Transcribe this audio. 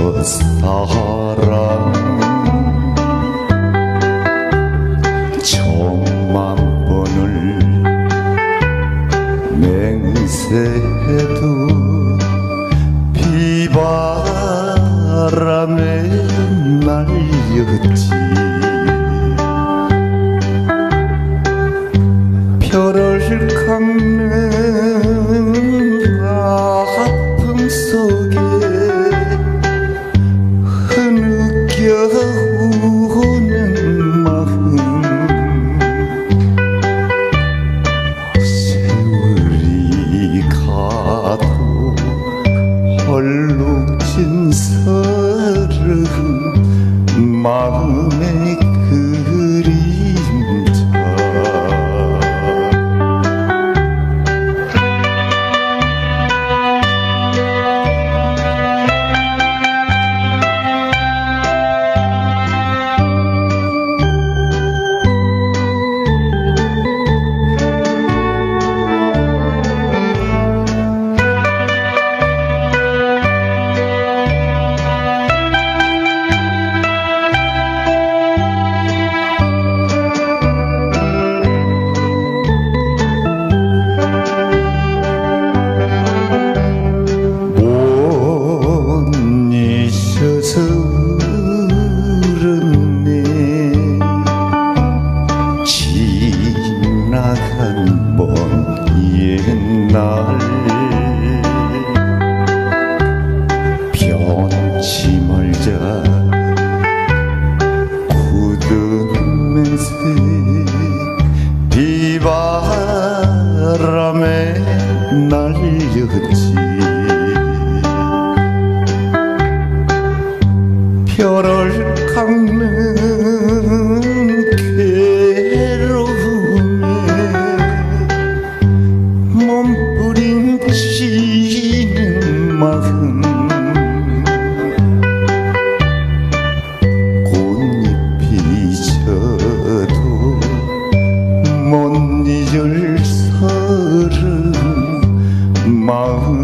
Schutzparat. 흐느껴 우는 마음. 세월이 가도 헐룩진 서름 마음의 날렸지. 별을 깎는 괴로움에 몸부림치는 마음 Oh.